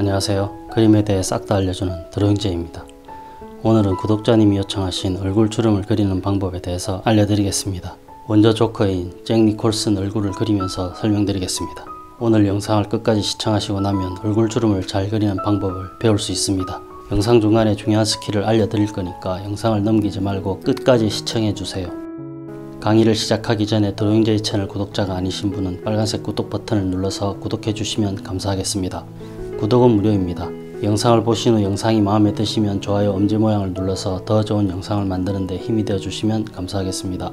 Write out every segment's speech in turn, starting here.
안녕하세요. 그림에 대해 싹 다 알려주는 드로잉제이입니다. 오늘은 구독자님이 요청하신 얼굴 주름을 그리는 방법에 대해서 알려드리겠습니다. 원조 조커인 잭 니콜슨 얼굴을 그리면서 설명드리겠습니다. 오늘 영상을 끝까지 시청하시고 나면 얼굴 주름을 잘 그리는 방법을 배울 수 있습니다. 영상 중간에 중요한 스킬을 알려드릴 거니까 영상을 넘기지 말고 끝까지 시청해주세요. 강의를 시작하기 전에 드로잉제이 채널 구독자가 아니신 분은 빨간색 구독 버튼을 눌러서 구독해 주시면 감사하겠습니다. 구독은 무료입니다. 영상을 보신 후 영상이 마음에 드시면 좋아요 엄지 모양을 눌러서 더 좋은 영상을 만드는 데 힘이 되어 주시면 감사하겠습니다.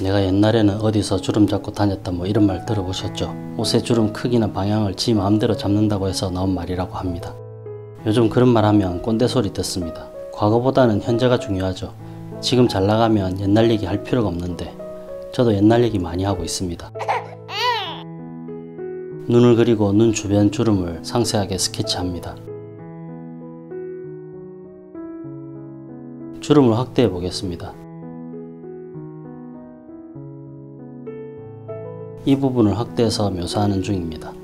내가 옛날에는 어디서 주름 잡고 다녔다 뭐 이런 말 들어보셨죠? 옷의 주름 크기나 방향을 지 마음대로 잡는다고 해서 나온 말이라고 합니다. 요즘 그런 말 하면 꼰대 소리 듣습니다. 과거보다는 현재가 중요하죠. 지금 잘 나가면 옛날 얘기 할 필요가 없는데 저도 옛날 얘기 많이 하고 있습니다. 눈을 그리고 눈 주변 주름을 상세하게 스케치합니다. 주름을 확대해 보겠습니다. 이 부분을 확대해서 묘사하는 중입니다.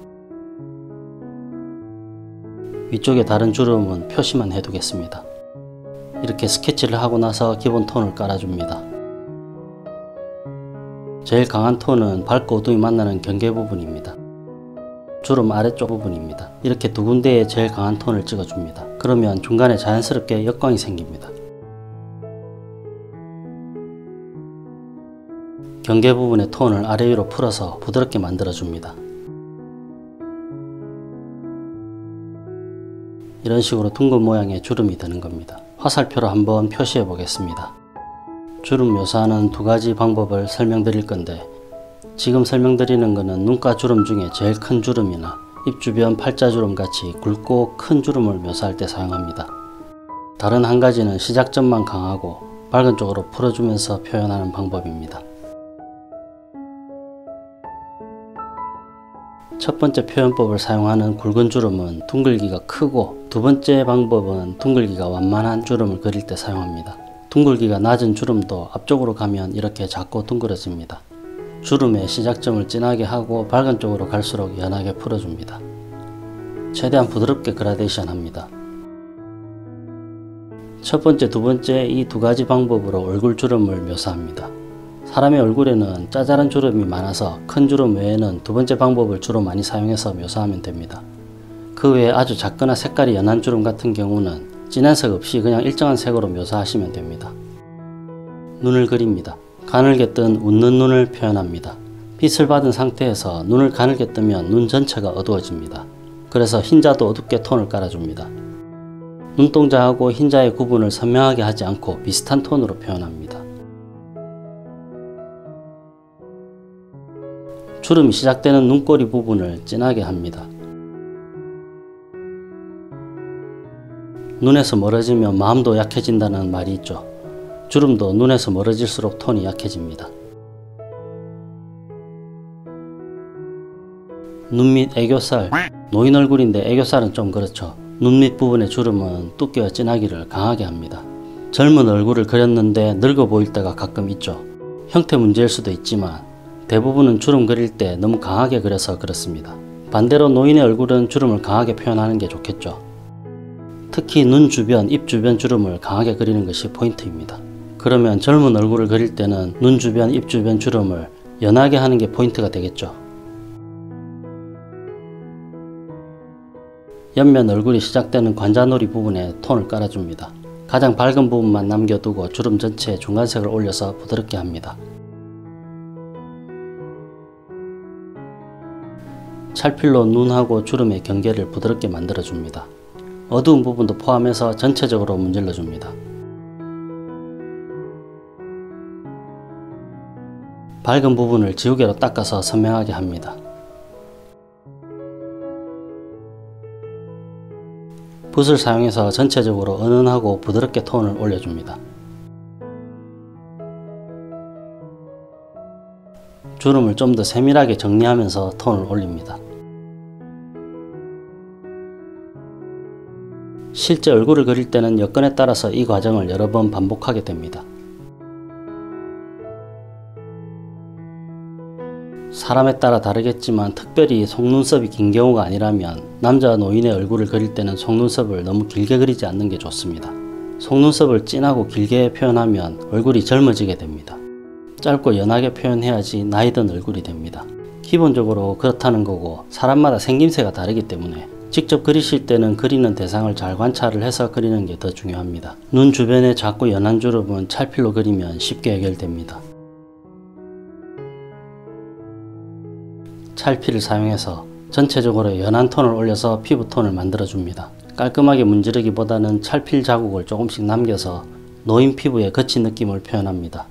위쪽에 다른 주름은 표시만 해두겠습니다. 이렇게 스케치를 하고 나서 기본 톤을 깔아줍니다. 제일 강한 톤은 밝고 어둠이 만나는 경계 부분입니다. 주름 아래쪽 부분입니다. 이렇게 두 군데에 제일 강한 톤을 찍어줍니다. 그러면 중간에 자연스럽게 역광이 생깁니다. 경계 부분의 톤을 아래 위로 풀어서 부드럽게 만들어줍니다. 이런 식으로 둥근 모양의 주름이 되는 겁니다. 화살표로 한번 표시해 보겠습니다. 주름 묘사하는 두 가지 방법을 설명드릴 건데 지금 설명드리는 것은 눈가 주름 중에 제일 큰 주름이나 입 주변 팔자 주름 같이 굵고 큰 주름을 묘사할 때 사용합니다. 다른 한 가지는 시작점만 강하고 밝은 쪽으로 풀어주면서 표현하는 방법입니다. 첫 번째 표현법을 사용하는 굵은 주름은 둥글기가 크고 두 번째 방법은 둥글기가 완만한 주름을 그릴 때 사용합니다. 둥글기가 낮은 주름도 앞쪽으로 가면 이렇게 작고 둥그러집니다. 주름의 시작점을 진하게 하고 밝은 쪽으로 갈수록 연하게 풀어줍니다. 최대한 부드럽게 그라데이션 합니다. 첫 번째, 두 번째 이 두 가지 방법으로 얼굴 주름을 묘사합니다. 사람의 얼굴에는 짜잘한 주름이 많아서 큰 주름 외에는 두 번째 방법을 주로 많이 사용해서 묘사하면 됩니다. 그 외에 아주 작거나 색깔이 연한 주름 같은 경우는 진한 색 없이 그냥 일정한 색으로 묘사하시면 됩니다. 눈을 그립니다. 가늘게 뜬 웃는 눈을 표현합니다. 빛을 받은 상태에서 눈을 가늘게 뜨면 눈 전체가 어두워집니다. 그래서 흰자도 어둡게 톤을 깔아줍니다. 눈동자하고 흰자의 구분을 선명하게 하지 않고 비슷한 톤으로 표현합니다. 주름이 시작되는 눈꼬리 부분을 진하게 합니다. 눈에서 멀어지면 마음도 약해진다는 말이 있죠. 주름도 눈에서 멀어질수록 톤이 약해집니다. 눈 밑 애교살 노인 얼굴인데 애교살은 좀 그렇죠. 눈 밑 부분의 주름은 두께와 진하기를 강하게 합니다. 젊은 얼굴을 그렸는데 늙어 보일 때가 가끔 있죠. 형태 문제일 수도 있지만 대부분은 주름 그릴 때 너무 강하게 그려서 그렇습니다. 반대로 노인의 얼굴은 주름을 강하게 표현하는 게 좋겠죠. 특히 눈 주변, 입 주변 주름을 강하게 그리는 것이 포인트입니다. 그러면 젊은 얼굴을 그릴 때는 눈 주변, 입 주변 주름을 연하게 하는 게 포인트가 되겠죠. 옆면 얼굴이 시작되는 관자놀이 부분에 톤을 깔아줍니다. 가장 밝은 부분만 남겨두고 주름 전체에 중간색을 올려서 부드럽게 합니다. 찰필로 눈하고 주름의 경계를 부드럽게 만들어줍니다. 어두운 부분도 포함해서 전체적으로 문질러줍니다. 밝은 부분을 지우개로 닦아서 선명하게 합니다. 붓을 사용해서 전체적으로 은은하고 부드럽게 톤을 올려줍니다. 주름을 좀 더 세밀하게 정리하면서 톤을 올립니다. 실제 얼굴을 그릴 때는 여건에 따라서 이 과정을 여러 번 반복하게 됩니다. 사람에 따라 다르겠지만 특별히 속눈썹이 긴 경우가 아니라면 남자 노인의 얼굴을 그릴 때는 속눈썹을 너무 길게 그리지 않는 게 좋습니다. 속눈썹을 진하고 길게 표현하면 얼굴이 젊어지게 됩니다. 짧고 연하게 표현해야지 나이 든 얼굴이 됩니다. 기본적으로 그렇다는 거고 사람마다 생김새가 다르기 때문에 직접 그리실 때는 그리는 대상을 잘 관찰을 해서 그리는 게 더 중요합니다. 눈 주변에 작고 연한 주름은 찰필로 그리면 쉽게 해결됩니다. 찰필을 사용해서 전체적으로 연한 톤을 올려서 피부톤을 만들어줍니다. 깔끔하게 문지르기보다는 찰필 자국을 조금씩 남겨서 노인 피부의 거친 느낌을 표현합니다.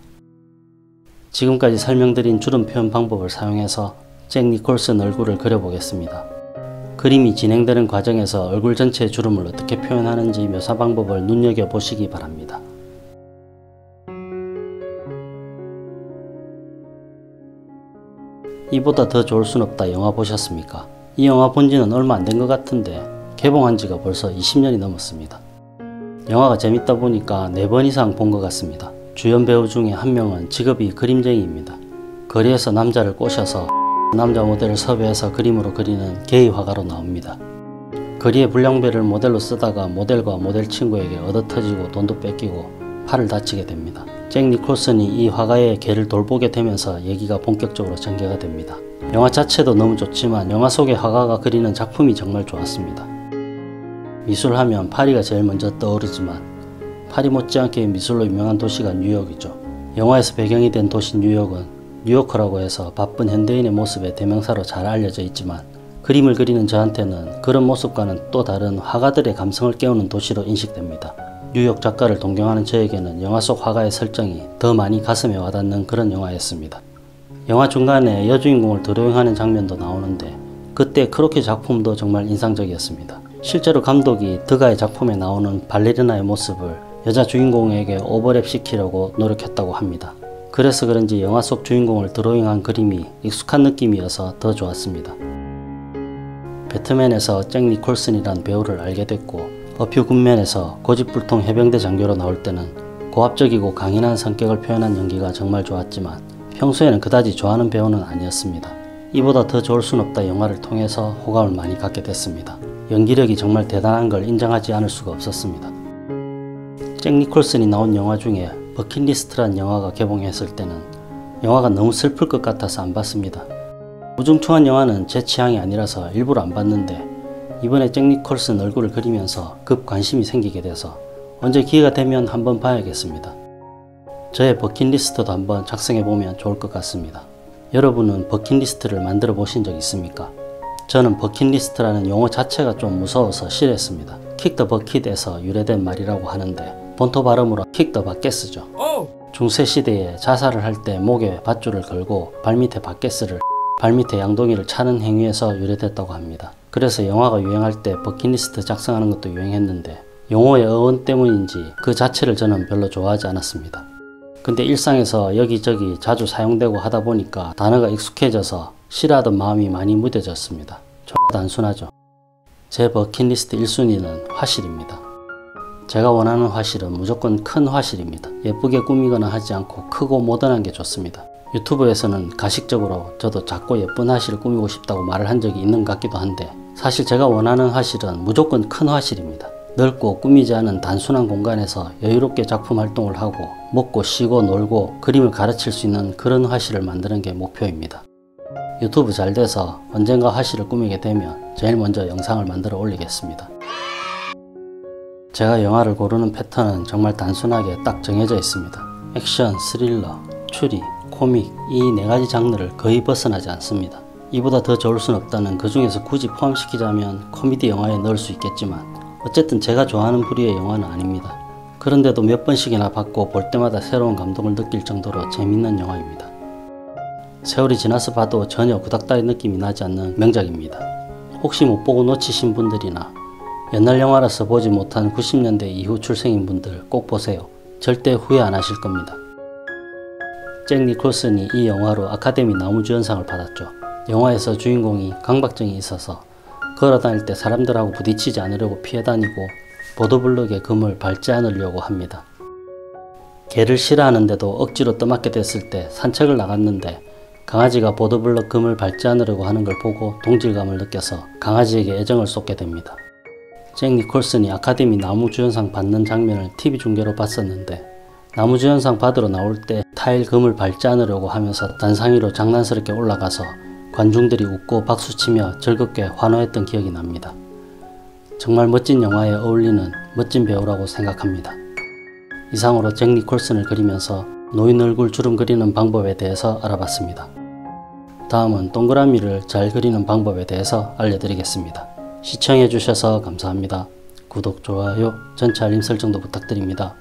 지금까지 설명드린 주름 표현 방법을 사용해서 잭 니콜슨 얼굴을 그려보겠습니다. 그림이 진행되는 과정에서 얼굴 전체의 주름을 어떻게 표현하는지 묘사 방법을 눈여겨보시기 바랍니다. 이보다 더 좋을 순 없다 영화 보셨습니까? 이 영화 본 지는 얼마 안 된 것 같은데 개봉한 지가 벌써 20년이 넘었습니다. 영화가 재밌다 보니까 4번 이상 본 것 같습니다. 주연 배우 중에 한 명은 직업이 그림쟁이입니다. 거리에서 남자를 꼬셔서 남자 모델을 섭외해서 그림으로 그리는 게이 화가로 나옵니다. 거리의 불량배를 모델로 쓰다가 모델과 모델 친구에게 얻어터지고 돈도 뺏기고 팔을 다치게 됩니다. 잭 니콜슨이 이 화가의 개를 돌보게 되면서 얘기가 본격적으로 전개가 됩니다. 영화 자체도 너무 좋지만 영화 속의 화가가 그리는 작품이 정말 좋았습니다. 미술하면 파리가 제일 먼저 떠오르지만 파리 못지않게 미술로 유명한 도시가 뉴욕이죠. 영화에서 배경이 된 도시 뉴욕은 뉴요커라고 해서 바쁜 현대인의 모습의 대명사로 잘 알려져 있지만 그림을 그리는 저한테는 그런 모습과는 또 다른 화가들의 감성을 깨우는 도시로 인식됩니다. 뉴욕 작가를 동경하는 저에게는 영화 속 화가의 설정이 더 많이 가슴에 와닿는 그런 영화였습니다. 영화 중간에 여주인공을 드로잉하는 장면도 나오는데 그때 크로키 작품도 정말 인상적이었습니다. 실제로 감독이 드가의 작품에 나오는 발레리나의 모습을 여자 주인공에게 오버랩 시키려고 노력했다고 합니다. 그래서 그런지 영화 속 주인공을 드로잉한 그림이 익숙한 느낌이어서 더 좋았습니다. 배트맨에서 잭 니콜슨이란 배우를 알게 됐고 어퓨 군면에서 고집불통 해병대 장교로 나올 때는 고압적이고 강인한 성격을 표현한 연기가 정말 좋았지만 평소에는 그다지 좋아하는 배우는 아니었습니다. 이보다 더 좋을 순 없다 영화를 통해서 호감을 많이 갖게 됐습니다. 연기력이 정말 대단한 걸 인정하지 않을 수가 없었습니다. 잭 니콜슨이 나온 영화 중에 버킷리스트란 영화가 개봉했을 때는 영화가 너무 슬플 것 같아서 안 봤습니다. 우중충한 영화는 제 취향이 아니라서 일부러 안 봤는데 이번에 잭 니콜슨 얼굴을 그리면서 급 관심이 생기게 돼서 언제 기회가 되면 한번 봐야겠습니다. 저의 버킷리스트도 한번 작성해보면 좋을 것 같습니다. 여러분은 버킷리스트를 만들어 보신 적 있습니까? 저는 버킷리스트라는 용어 자체가 좀 무서워서 싫어했습니다. kick the bucket에서 유래된 말이라고 하는데 본토 발음으로 kick the 바께쓰죠. 중세시대에 자살을 할 때 목에 밧줄을 걸고 발밑에 바께쓰를 발밑에 양동이를 차는 행위에서 유래됐다고 합니다. 그래서 영화가 유행할 때 버킷리스트 작성하는 것도 유행했는데 용어의 어원 때문인지 그 자체를 저는 별로 좋아하지 않았습니다. 근데 일상에서 여기저기 자주 사용되고 하다 보니까 단어가 익숙해져서 싫어하던 마음이 많이 무뎌졌습니다. 좀 단순하죠. 제 버킷리스트 1순위는 화실입니다. 제가 원하는 화실은 무조건 큰 화실입니다. 예쁘게 꾸미거나 하지 않고 크고 모던한 게 좋습니다. 유튜브에서는 가식적으로 저도 작고 예쁜 화실을 꾸미고 싶다고 말을 한 적이 있는 것 같기도 한데 사실 제가 원하는 화실은 무조건 큰 화실입니다. 넓고 꾸미지 않은 단순한 공간에서 여유롭게 작품 활동을 하고 먹고 쉬고 놀고 그림을 가르칠 수 있는 그런 화실을 만드는 게 목표입니다. 유튜브 잘 돼서 언젠가 화실을 꾸미게 되면 제일 먼저 영상을 만들어 올리겠습니다. 제가 영화를 고르는 패턴은 정말 단순하게 딱 정해져 있습니다. 액션, 스릴러, 추리, 코믹 이 네 가지 장르를 거의 벗어나지 않습니다. 이보다 더 좋을 순 없다는 그 중에서 굳이 포함시키자면 코미디 영화에 넣을 수 있겠지만 어쨌든 제가 좋아하는 부류의 영화는 아닙니다. 그런데도 몇 번씩이나 봤고 볼 때마다 새로운 감동을 느낄 정도로 재밌는 영화입니다. 세월이 지나서 봐도 전혀 구닥다리 느낌이 나지 않는 명작입니다. 혹시 못 보고 놓치신 분들이나 옛날 영화라서 보지 못한 90년대 이후 출생인 분들 꼭 보세요. 절대 후회 안 하실 겁니다. 잭 니콜슨이 이 영화로 아카데미 나무주연상을 받았죠. 영화에서 주인공이 강박증이 있어서 걸어다닐 때 사람들하고 부딪히지 않으려고 피해 다니고 보도블록의 금을 밟지 않으려고 합니다. 개를 싫어하는데도 억지로 떠맡게 됐을 때 산책을 나갔는데 강아지가 보드블럭 금을 밟지 않으려고 하는 걸 보고 동질감을 느껴서 강아지에게 애정을 쏟게 됩니다. 잭 니콜슨이 아카데미 나무주연상 받는 장면을 TV 중계로 봤었는데 나무주 연상 받으러 나올 때 타일 금을 밟지 않으려고 하면서 단상위로 장난스럽게 올라가서 관중들이 웃고 박수치며 즐겁게 환호했던 기억이 납니다. 정말 멋진 영화에 어울리는 멋진 배우라고 생각합니다. 이상으로 잭 니콜슨을 그리면서 노인 얼굴 주름 그리는 방법에 대해서 알아봤습니다. 다음은 동그라미를 잘 그리는 방법에 대해서 알려드리겠습니다. 시청해주셔서 감사합니다. 구독, 좋아요, 전체 알림 설정도 부탁드립니다.